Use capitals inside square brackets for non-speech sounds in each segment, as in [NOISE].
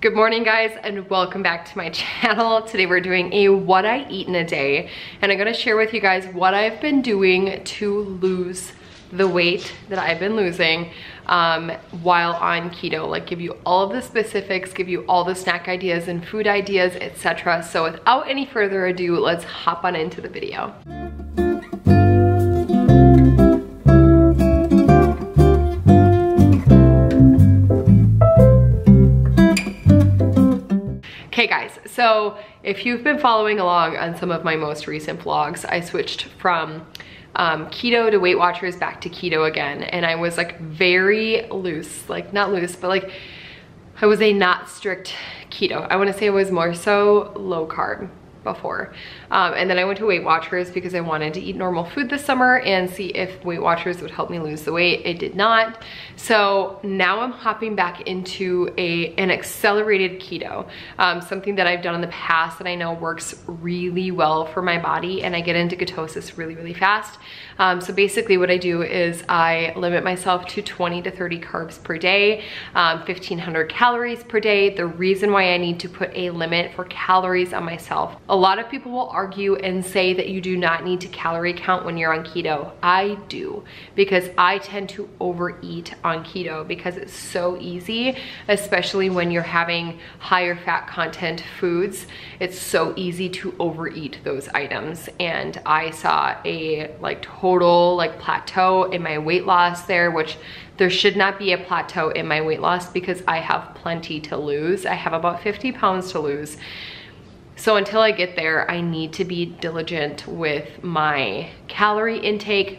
Good morning guys and welcome back to my [LAUGHS] channel. Today we're doing a what I eat in a day and I'm gonna share with you guys what I've been doing to lose the weight that I've been losing um, while on keto. Like give you all of the specifics, give you all the snack ideas and food ideas, etc. So without any further ado, let's hop on into the video. Okay guys, so if you've been following along on some of my most recent vlogs, I switched from um, keto to Weight Watchers back to keto again. And I was like very loose, like not loose, but like I was a not strict keto. I wanna say it was more so low carb before. Um, and then I went to Weight Watchers because I wanted to eat normal food this summer and see if Weight Watchers would help me lose the weight. It did not. So now I'm hopping back into a an accelerated keto, um, something that I've done in the past that I know works really well for my body and I get into ketosis really, really fast. Um, so basically what I do is I limit myself to 20 to 30 carbs per day, 1500 um, calories per day. The reason why I need to put a limit for calories on myself a lot of people will argue and say that you do not need to calorie count when you're on keto. I do because I tend to overeat on keto because it's so easy, especially when you're having higher fat content foods. It's so easy to overeat those items. And I saw a like total like plateau in my weight loss there, which there should not be a plateau in my weight loss because I have plenty to lose. I have about 50 pounds to lose. So until I get there, I need to be diligent with my calorie intake.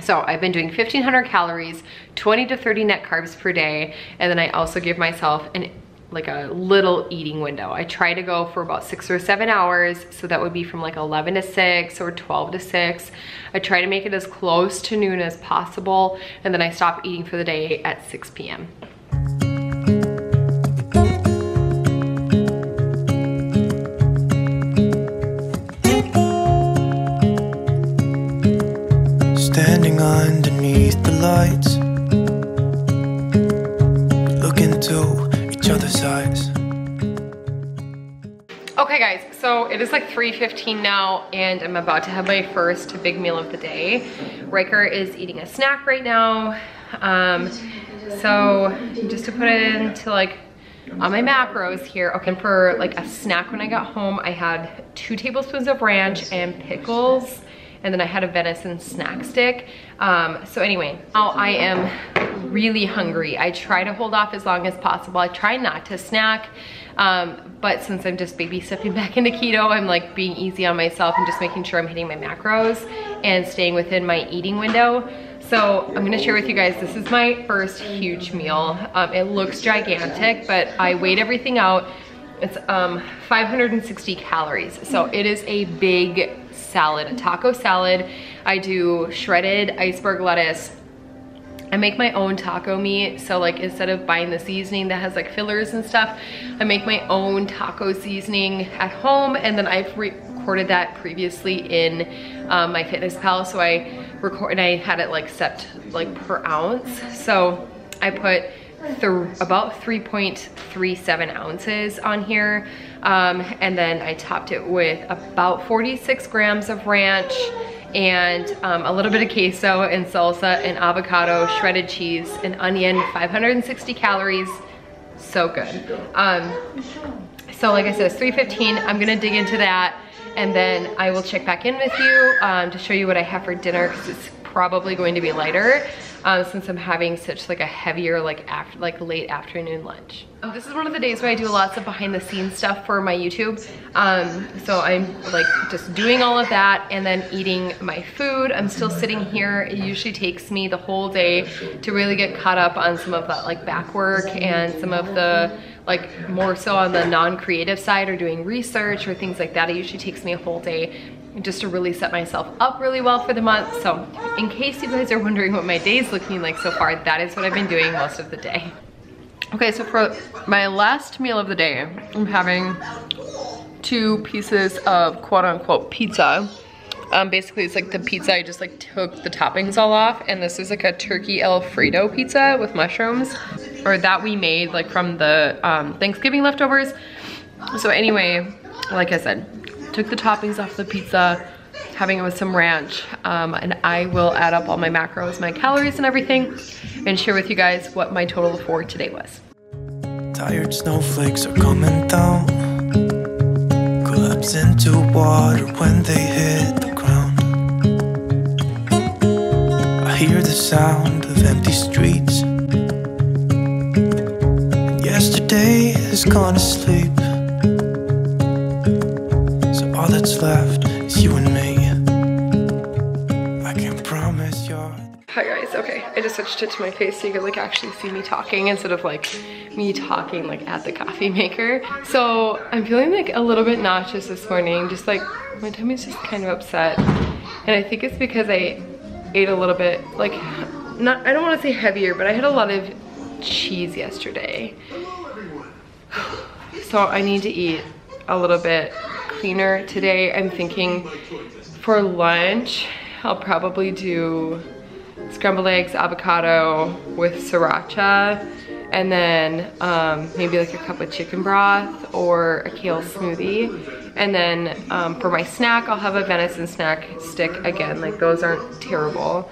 So I've been doing 1500 calories, 20 to 30 net carbs per day. And then I also give myself an like a little eating window. I try to go for about six or seven hours. So that would be from like 11 to six or 12 to six. I try to make it as close to noon as possible. And then I stop eating for the day at 6 p.m. Standing underneath the lights each other's eyes Okay guys, so it is like 3.15 now and I'm about to have my first big meal of the day. Ryker is eating a snack right now. Um, so just to put it into like on my macros here, okay, for like a snack when I got home, I had two tablespoons of ranch and pickles and then I had a venison snack stick. Um, so anyway, now I am really hungry. I try to hold off as long as possible. I try not to snack, um, but since I'm just baby stepping [LAUGHS] back into keto, I'm like being easy on myself and just making sure I'm hitting my macros and staying within my eating window. So I'm gonna share with you guys, this is my first huge meal. Um, it looks gigantic, but I weighed everything out. It's um, 560 calories. So it is a big salad, a taco salad. I do shredded iceberg lettuce. I make my own taco meat. So like instead of buying the seasoning that has like fillers and stuff, I make my own taco seasoning at home. And then I've recorded that previously in um, MyFitnessPal. So I record and I had it like set like per ounce. So I put about 3.37 ounces on here. Um, and then I topped it with about 46 grams of ranch and um, a little bit of queso and salsa and avocado, shredded cheese, and onion, 560 calories. So good. Um, so like I said, it's 3.15. I'm gonna dig into that and then I will check back in with you um, to show you what I have for dinner because it's probably going to be lighter um, since I'm having such like a heavier like after like late afternoon lunch. Um, this is one of the days where I do lots of behind the scenes stuff for my YouTube. Um, so I'm like just doing all of that and then eating my food. I'm still sitting here. It usually takes me the whole day to really get caught up on some of that like back work and some of the like more so on the non-creative side or doing research or things like that. It usually takes me a whole day just to really set myself up really well for the month. So in case you guys are wondering what my day is looking like so far, that is what I've been doing most of the day. Okay, so for my last meal of the day, I'm having two pieces of quote unquote pizza. Um, basically it's like the pizza, I just like took the toppings all off and this is like a turkey Alfredo pizza with mushrooms. Or that we made like from the um, Thanksgiving leftovers. So anyway, like I said, took the toppings off the pizza, having it with some ranch, um, and I will add up all my macros, my calories and everything, and share with you guys what my total for today was. Tired snowflakes are coming down Collapse into water when they hit the ground I hear the sound of empty streets has gone to sleep So all that's left is you and me I can promise you. Hi guys, okay, I just switched it to my face so you could like actually see me talking instead of like me talking like at the coffee maker. So I'm feeling like a little bit nauseous this morning, just like my tummy's just kind of upset. And I think it's because I ate a little bit, like, not, I don't wanna say heavier, but I had a lot of cheese yesterday. So I need to eat a little bit cleaner today. I'm thinking for lunch, I'll probably do scrambled eggs, avocado with sriracha, and then um, maybe like a cup of chicken broth or a kale smoothie. And then um, for my snack, I'll have a venison snack stick again. Like those aren't terrible.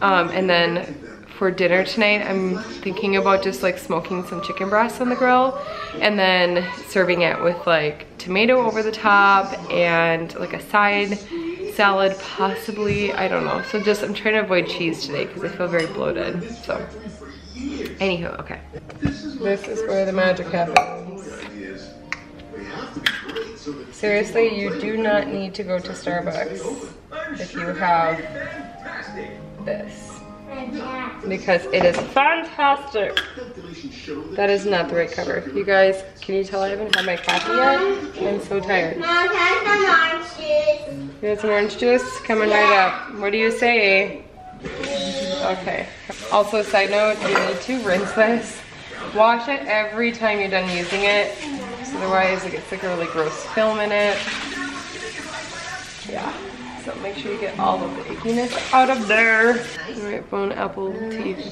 Um, and then for dinner tonight, I'm thinking about just like smoking some chicken breasts on the grill and then serving it with like tomato over the top and like a side salad, possibly, I don't know. So just, I'm trying to avoid cheese today because I feel very bloated, so. Anywho, okay. This is where the magic happens. Seriously, you do not need to go to Starbucks if you have this. Because it is fantastic. That is not the right cover. You guys, can you tell I haven't had my coffee yet? I'm so tired. Mom, can orange juice? You want some orange juice? Coming right up. What do you say? Okay. Also, side note, you need to rinse this. Wash it every time you're done using it. Otherwise, it gets like a really gross film in it. Yeah. So make sure you get all of the ickiness out of there. All right, phone, Apple TV.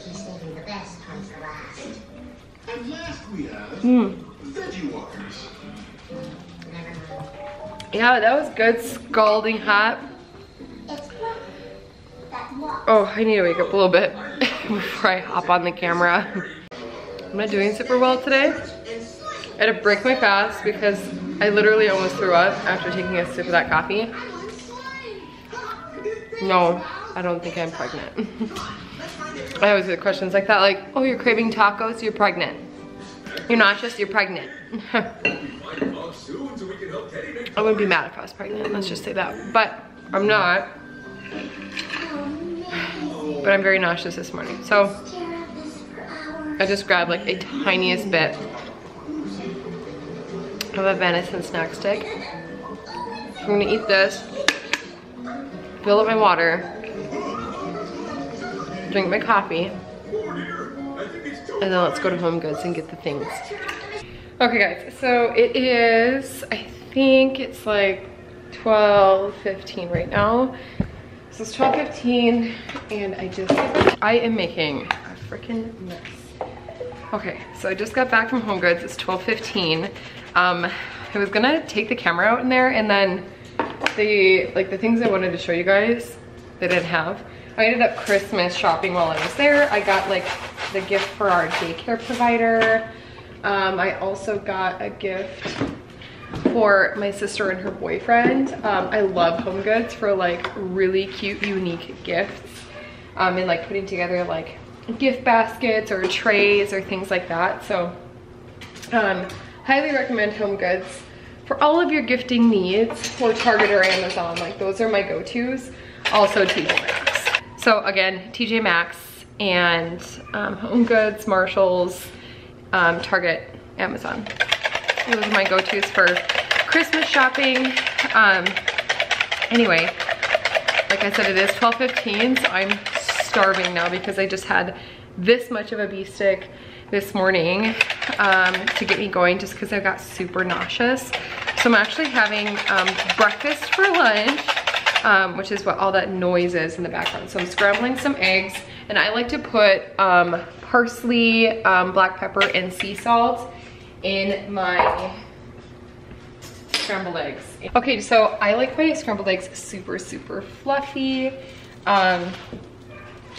Mmm. Yeah, that was good, scalding hot. Oh, I need to wake up a little bit [LAUGHS] before I hop on the camera. I'm not doing super well today. I had to break my fast because I literally almost threw up after taking a sip of that coffee. No, I don't think I'm pregnant. [LAUGHS] I always get questions like that, like, oh, you're craving tacos, you're pregnant. You're just, you're pregnant. [LAUGHS] I wouldn't be mad if I was pregnant, let's just say that. But I'm not. But I'm very nauseous this morning. So I just grabbed like a tiniest bit of a venison snack stick. I'm gonna eat this fill up my water, drink my coffee, and then let's go to Home Goods and get the things. Okay guys, so it is, I think it's like 12.15 right now. So it's 12.15 and I just, I am making a freaking mess. Okay, so I just got back from Home Goods, it's 12.15. Um, I was gonna take the camera out in there and then the like the things I wanted to show you guys they didn't have. I ended up Christmas shopping while I was there. I got like the gift for our daycare provider. Um, I also got a gift for my sister and her boyfriend. Um, I love Home Goods for like really cute, unique gifts. Um, and like putting together like gift baskets or trays or things like that. So um, highly recommend Home Goods for all of your gifting needs for Target or Amazon. Like those are my go-tos. Also TJ Maxx. So again, TJ Maxx and um, Home Goods, Marshalls, um, Target, Amazon. Those are my go-tos for Christmas shopping. Um, anyway, like I said, it is 12.15, so I'm starving now because I just had this much of a beef stick this morning um, to get me going just because I got super nauseous. So I'm actually having um, breakfast for lunch, um, which is what all that noise is in the background. So I'm scrambling some eggs and I like to put um, parsley, um, black pepper, and sea salt in my scrambled eggs. Okay, so I like my scrambled eggs super, super fluffy. Um,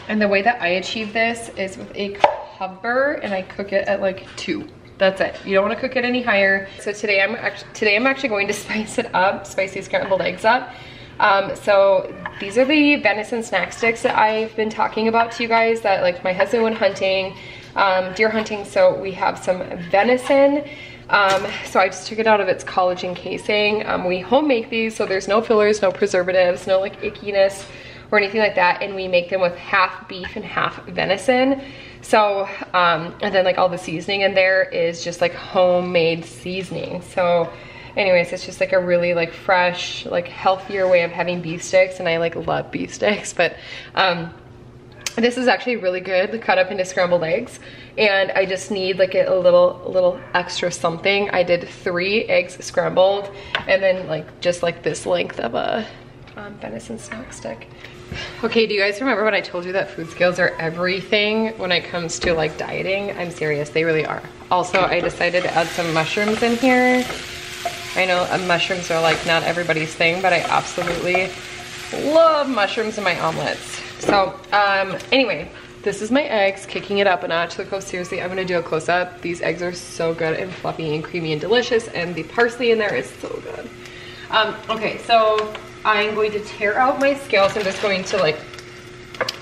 and the way that I achieve this is with a cover and I cook it at like two. That's it. You don't want to cook it any higher. So today I'm actually today I'm actually going to [LAUGHS] spice it up, spice these scrambled eggs up. Um, so these are the venison snack sticks that I've been talking about to you guys that like my husband went hunting, um, deer hunting. So we have some venison. Um, so I just took it out of its collagen casing. Um, we home make these, so there's no fillers, no preservatives, no like ickiness or anything like that. And we make them with half beef and half venison. So, um, and then like all the seasoning in there is just like homemade seasoning. So anyways, it's just like a really like fresh, like healthier way of having beef sticks. And I like love beef sticks, but um, this is actually really good cut up into scrambled eggs. And I just need like a, little, little extra something. I did three eggs scrambled and then like just like this length of a um, venison snack stick. Okay, do you guys remember when I told you that food scales are everything when it comes to like dieting? I'm serious, they really are. Also, I decided to add some mushrooms in here. I know uh, mushrooms are like not everybody's thing, but I absolutely love mushrooms in my omelets. So, um, anyway, this is my eggs, kicking it up a notch. Look how seriously, I'm gonna do a close up. These eggs are so good and fluffy and creamy and delicious, and the parsley in there is so good. Um, okay, so I'm going to tear out my scales. I'm just going to like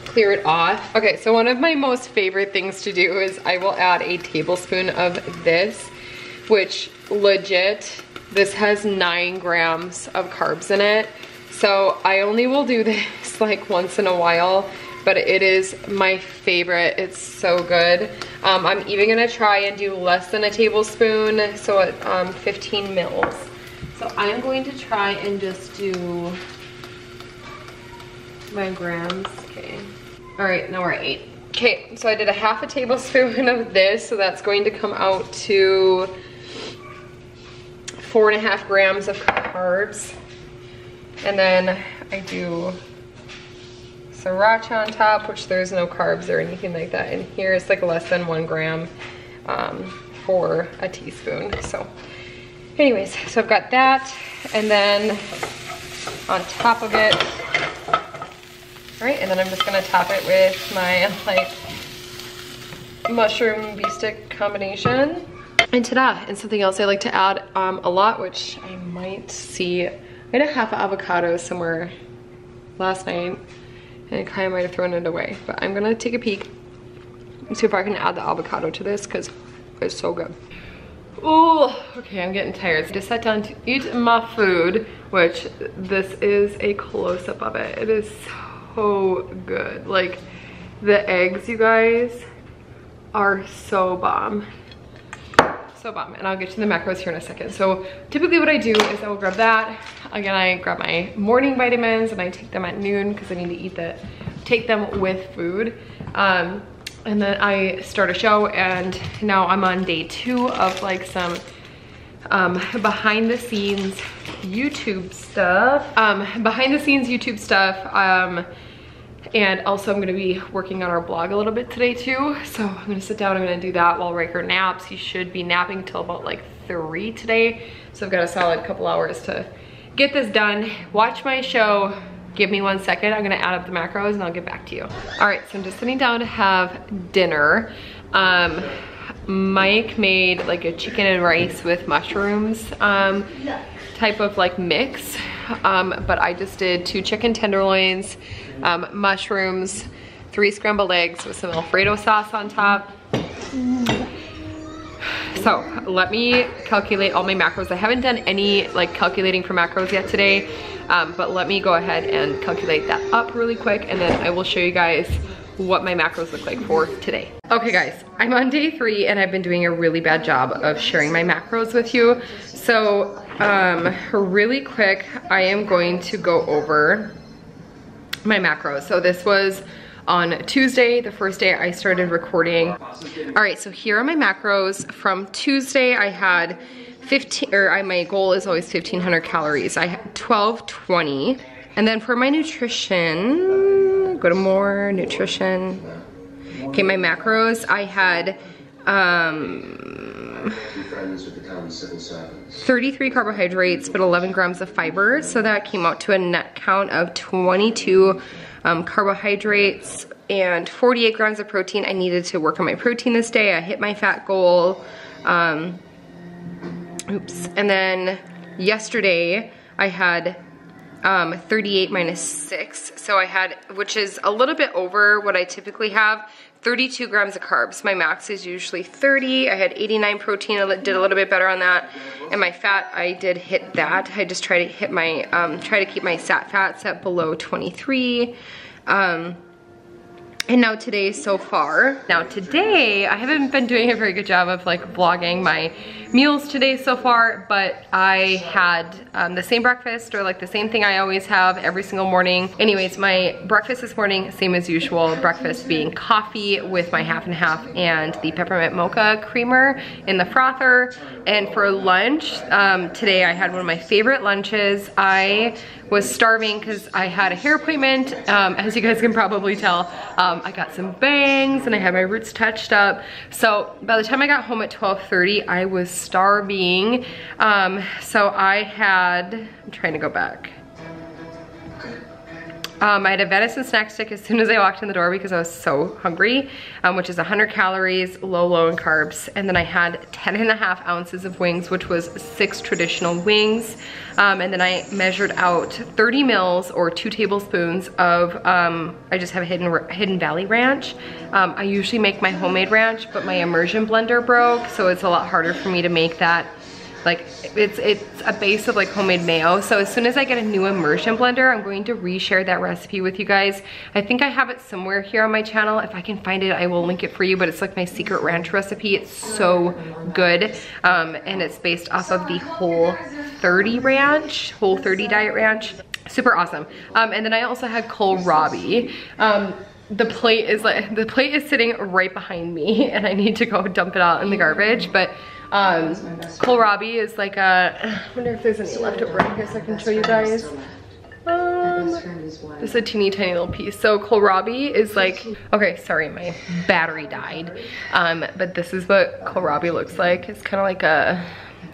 clear it off. Okay, so one of my most favorite things to do is I will add a tablespoon of this, which legit, this has nine grams of carbs in it. So I only will do [LAUGHS] this like once in a while, but it is my favorite. It's so good. Um, I'm even gonna try and do less than a tablespoon, so at um, 15 mils. So I'm going to try and just do my grams. Okay. All right, now we're at eight. Okay, so I did a half a tablespoon [LAUGHS] of this, so that's going to come out to four and a half grams of carbs. And then I do sriracha on top, which there's no carbs or anything like that. And here it's like less than one gram um, for a teaspoon. So anyways, so I've got that. And then on top of it, all right, and then I'm just gonna top it with my like mushroom beef stick combination. And ta-da, and something else I like to add um, a lot, which I might see, I had a half avocado somewhere last night and I kind of might have thrown it away, but I'm gonna take a peek and see if I can add the avocado to this because it's so good. Oh, okay, I'm getting tired. I just sat down to eat my food, which this is a close-up of it. It is so good. Like, the eggs, you guys, are so bomb. So bomb. And I'll get to the macros here in a second. So typically what I do is I will grab that. Again, I grab my morning vitamins and I take them at noon because I need to eat the, take them with food. Um, and then I start a show and now I'm on day two of like some um, behind the scenes YouTube stuff. Um, behind the scenes YouTube stuff. Um, and also I'm gonna be working on our blog a little bit today too. So I'm gonna sit down, I'm gonna do that while Ryker naps. He should be napping till about like three today. So I've got a solid couple hours to get this done, watch my show, Give me one second, I'm gonna add up the macros and I'll get back to you. All right, so I'm just sitting down to have dinner. Um, Mike made like a chicken and rice with mushrooms um, type of like mix. Um, but I just did two chicken tenderloins, um, mushrooms, three scrambled eggs with some Alfredo sauce on top. So let me calculate all my macros. I haven't done any like calculating for macros yet today. Um, but let me go ahead and calculate that up really quick and then I will show you guys what my macros look like for today. Okay guys, I'm on day three and I've been doing a really bad job of sharing my macros with you. So um, really quick, I am going to go over my macros. So this was on Tuesday, the first day I started recording. All right, so here are my macros. From Tuesday, I had 15, or I, my goal is always 1500 calories. I had 1220. And then for my nutrition, go to more nutrition. Okay, my macros, I had um, 33 carbohydrates, but 11 grams of fiber. So that came out to a net count of 22 um, carbohydrates and 48 grams of protein. I needed to work on my protein this day. I hit my fat goal. Um, oops. And then yesterday I had um, 38 minus 6. So I had, which is a little bit over what I typically have, 32 grams of carbs. My max is usually 30. I had 89 protein, I did a little bit better on that. And my fat, I did hit that. I just try to hit my, um, try to keep my sat fats at below 23. Um, and now today so far. Now today, I haven't been doing a very good job of like vlogging my meals today so far, but I had um, the same breakfast or like the same thing I always have every single morning. Anyways, my breakfast this morning, same as usual, breakfast being coffee with my half and half and the peppermint mocha creamer in the frother. And for lunch, um, today I had one of my favorite lunches. I was starving because I had a hair appointment. Um, as you guys can probably tell, um, I got some bangs and I had my roots touched up. So by the time I got home at 12.30, I was starving. Um, so I had, I'm trying to go back. Um, I had a venison snack stick as soon as I walked in the door because I was so hungry, um, which is 100 calories, low, low in carbs. And then I had 10 and a half ounces of wings, which was six traditional wings. Um, and then I measured out 30 mils or two tablespoons of, um, I just have a Hidden, Hidden Valley Ranch. Um, I usually make my homemade ranch, but my immersion blender broke, so it's a lot harder for me to make that like it's it's a base of like homemade mayo. So as soon as I get a new immersion blender, I'm going to reshare that recipe with you guys. I think I have it somewhere here on my channel. If I can find it, I will link it for you, but it's like my secret ranch recipe. It's so good. Um, and it's based off of the Whole 30 ranch, Whole 30 diet ranch. Super awesome. Um, and then I also had kohlrabi. Um, the plate is like, the plate is sitting right behind me [LAUGHS] and I need to go dump it out in the garbage, but um, kohlrabi is like a, I wonder if there's any left over in here so I can show you guys. Um, this is a teeny tiny little piece. So kohlrabi is like, okay, sorry, my battery died. Um, but this is what kohlrabi looks like. It's kind of like a,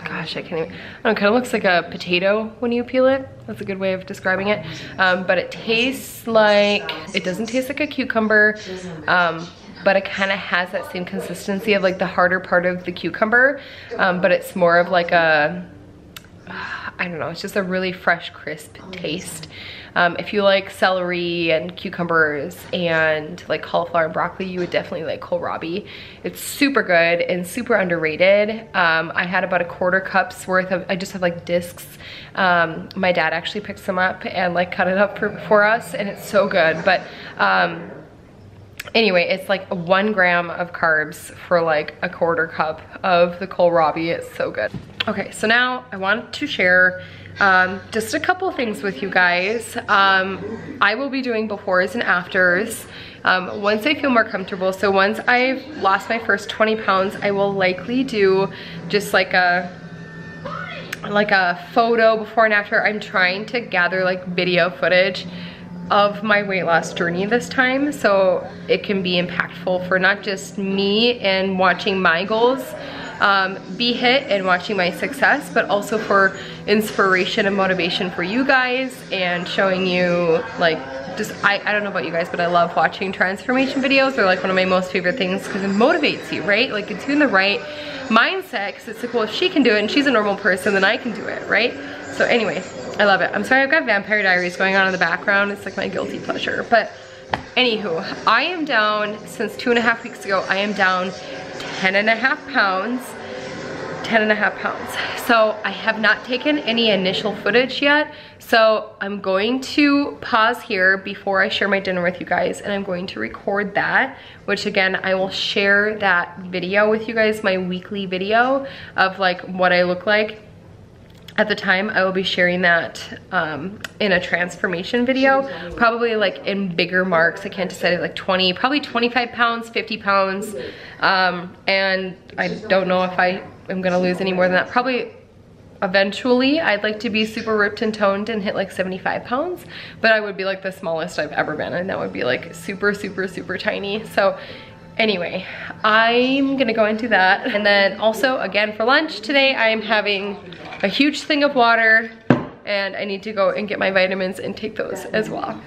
gosh, I can't even, I don't know, kind of looks like a potato when you peel it. That's a good way of describing it. Um, but it tastes like, it doesn't taste like a cucumber. Um, but it kind of has that same consistency of like the harder part of the cucumber, um, but it's more of like a, I don't know, it's just a really fresh, crisp taste. Um, if you like celery and cucumbers and like cauliflower and broccoli, you would definitely like kohlrabi. It's super good and super underrated. Um, I had about a quarter cup's worth of, I just have like discs. Um, my dad actually picked some up and like cut it up for, for us and it's so good. But um, anyway, it's like one gram of carbs for like a quarter cup of the kohlrabi. It's so good. Okay, so now I want to share um, just a couple things with you guys. Um, I will be doing befores and afters um, once I feel more comfortable. So once I've lost my first 20 pounds, I will likely do just like a like a photo before and after. I'm trying to gather like video footage of my weight loss journey this time so it can be impactful for not just me and watching my goals um, be hit and watching my success but also for inspiration and motivation for you guys and showing you like just I, I don't know about you guys but I love watching transformation videos. They're like one of my most favorite things because it motivates you right? Like it's in the right mindset because it's like well if she can do it and she's a normal person then I can do it right? So anyway I love it. I'm sorry I've got Vampire Diaries going on in the background. It's like my guilty pleasure. But anywho, I am down, since two and a half weeks ago, I am down 10 and a half pounds. 10 and a half pounds. So I have not taken any initial footage yet. So I'm going to pause here before I share my dinner with you guys and I'm going to record that, which again, I will share that video with you guys, my weekly video of like what I look like at the time I will be sharing that um, in a transformation video probably like in bigger marks. I can't decide like 20 probably 25 pounds 50 pounds. Um, and I don't know if I am gonna lose any more than that. Probably eventually I'd like to be super ripped and toned and hit like 75 pounds but I would be like the smallest I've ever been and that would be like super super super tiny. So Anyway, I'm gonna go into that. And then also, again, for lunch today, I'm having a huge thing of water and I need to go and get my vitamins and take those as well.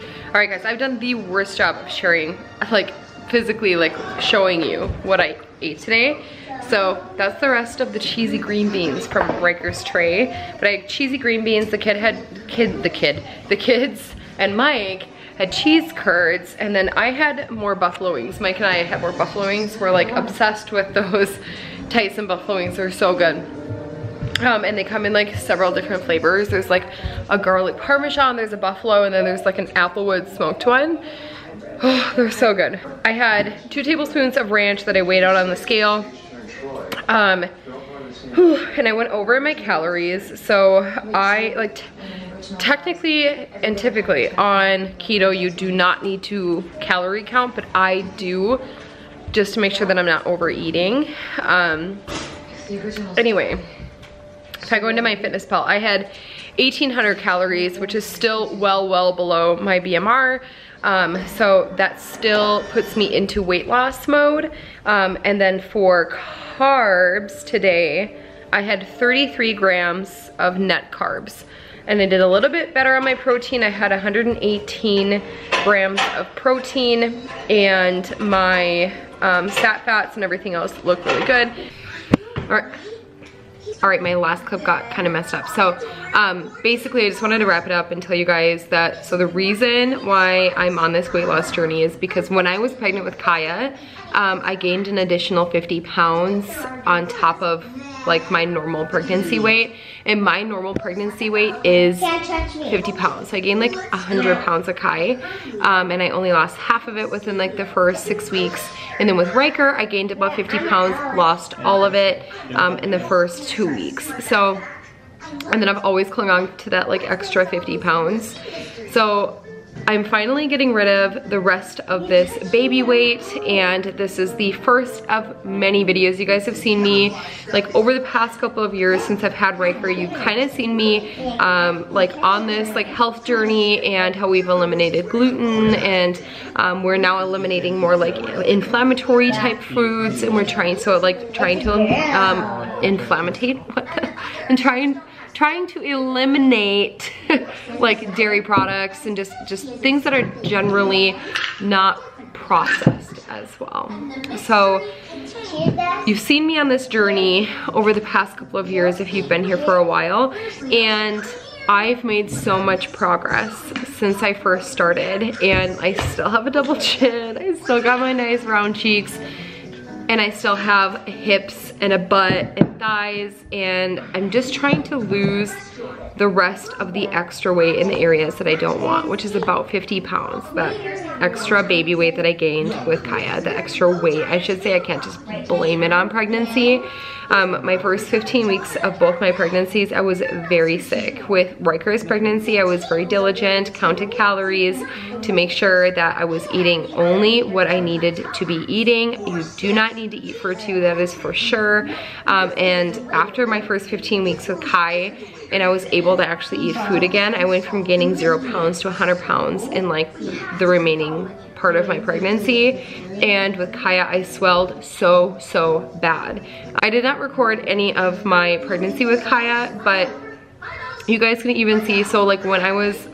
All right guys, I've done the worst job of sharing, like physically like showing you what I ate today. So that's the rest of the cheesy green beans from Ryker's tray. But I had cheesy green beans, the kid had, kid, the kid, the kids and Mike had cheese curds, and then I had more buffalo wings. Mike and I had more buffalo wings. We're like obsessed with those [LAUGHS] Tyson buffalo wings. They're so good. Um, and they come in like several different flavors. There's like a garlic parmesan, there's a buffalo, and then there's like an applewood smoked one. [SIGHS] Oh, they're so good. I had two tablespoons of ranch that I weighed out on the scale. Um, and I went over my calories. So I like technically and typically on keto you do not need to calorie count but I do just to make sure that I'm not overeating. Um, anyway if I go into my fitness pal, I had 1800 calories which is still well well below my BMR um, so that still puts me into weight loss mode. Um, and then for carbs today I had 33 grams of net carbs and I did a little bit better on my protein. I had 118 grams of protein and my um, sat fats and everything else looked really good. All right. All right, my last clip got kind of messed up. So um, basically, I just wanted to wrap it up and tell you guys that, so the reason why I'm on this weight loss journey is because when I was pregnant with Kaya, um, I gained an additional 50 pounds on top of like my normal pregnancy weight and my normal pregnancy weight is 50 pounds. So I gained like 100 pounds of Kai um, and I only lost half of it within like the first six weeks. And then with Ryker I gained about 50 pounds lost all of it um, in the first two weeks. So and then I've always clung on to that like extra 50 pounds. So I'm finally getting rid of the rest of this baby weight and this is the first of many videos you guys have seen me. Like over the past couple of years since I've had Ryker you've kind of seen me um, like on this like health journey and how we've eliminated gluten and um, we're now eliminating more like inflammatory type foods and we're trying so like trying to um, inflammate [LAUGHS] and trying trying to eliminate [LAUGHS] like dairy products and just, just things that are generally not processed as well. So you've seen me on this journey over the past couple of years if you've been here for a while and I've made so much progress since I first started and I still have a double chin, I still got my nice round cheeks and I still have hips and a butt and thighs and I'm just trying to lose the rest of the extra weight in the areas that I don't want, which is about 50 pounds. That extra baby weight that I gained with Kaya, the extra weight, I should say, I can't just blame it on pregnancy. Um, my first 15 weeks of both my pregnancies, I was very sick. With Ryker's pregnancy, I was very diligent, counted calories to make sure that I was eating only what I needed to be eating. You do not need to eat for two, that is for sure. Um, and after my first 15 weeks with Kai, and I was able to actually eat food again, I went from gaining zero pounds to 100 pounds in like the remaining part of my pregnancy and with Kaya I swelled so so bad. I did not record any of my pregnancy with Kaya but you guys can even see so like when I was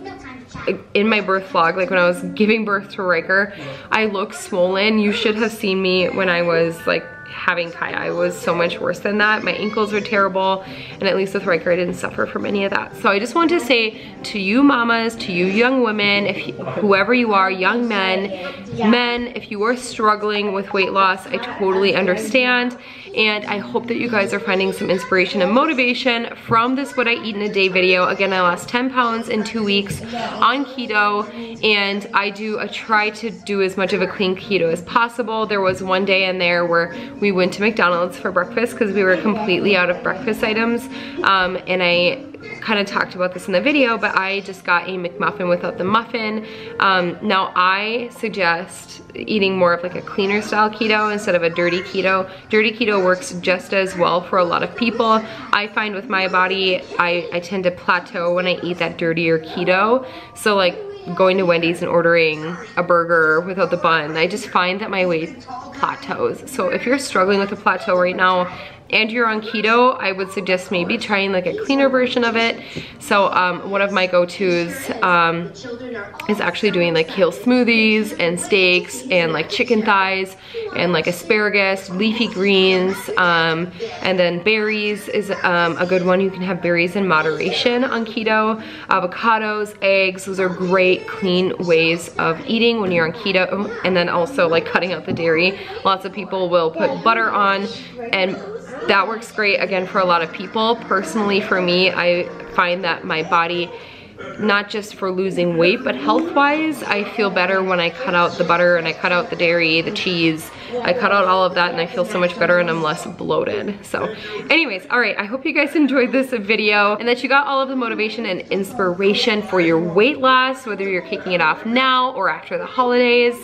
in my birth vlog, like when I was giving birth to Ryker, I look swollen. You should have seen me when I was like having Kaya. I was so much worse than that. My ankles were terrible, and at least with Ryker, I didn't suffer from any of that. So I just want to say to you mamas, to you young women, if you, whoever you are, young men, men, if you are struggling with weight loss, I totally understand and I hope that you guys are finding some inspiration and motivation from this what I eat in a day video. Again, I lost 10 pounds in two weeks on keto and I do I try to do as much of a clean keto as possible. There was one day in there where we went to McDonald's for breakfast because we were completely out of breakfast items um, and I kind of talked about this in the video, but I just got a McMuffin without the muffin. Um, now I suggest eating more of like a cleaner style keto instead of a dirty keto. Dirty keto works just as well for a lot of people. I find with my body, I, I tend to plateau when I eat that dirtier keto. So like going to Wendy's and ordering a burger without the bun, I just find that my weight plateaus. So if you're struggling with a plateau right now, and you're on keto, I would suggest maybe trying like a cleaner version of it. So um, one of my go-tos um, is actually doing like kale smoothies and steaks and like chicken thighs and like asparagus, leafy greens, um, and then berries is um, a good one. You can have berries in moderation on keto. Avocados, eggs, those are great clean ways of eating when you're on keto. And then also like cutting out the dairy. Lots of people will put butter on and that works great again for a lot of people. Personally for me, I find that my body not just for losing weight, but health-wise, I feel better when I cut out the butter and I cut out the dairy, the cheese. I cut out all of that and I feel so much better and I'm less bloated. So anyways, all right, I hope you guys [LAUGHS] enjoyed this video and that you got all of the motivation and inspiration for your weight loss, whether you're kicking it off now or after the holidays.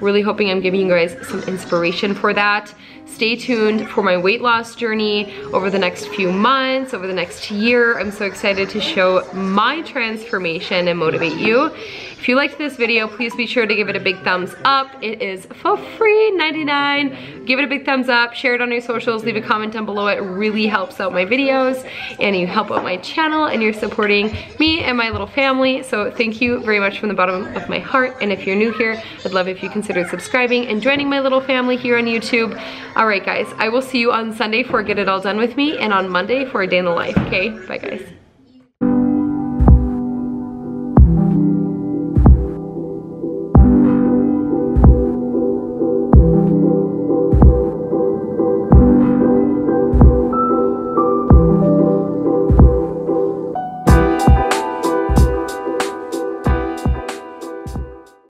Really hoping I'm giving you guys some inspiration for that. Stay tuned for my weight loss journey over the next few months, over the next year. I'm so excited to show my transformation and motivate you. If you liked this video, please be sure to give it a big thumbs up. It is for free 99. Give it a big thumbs up, share it on your socials, leave a comment down below. It really helps out my videos and you help out my channel and you're supporting me and my little family. So thank you very much from the bottom of my heart. And if you're new here, I'd love if you considered subscribing and joining my little family here on YouTube. All right, guys, I will see you on Sunday for Get It All Done With Me and on Monday for a day in the life, okay? Bye, guys.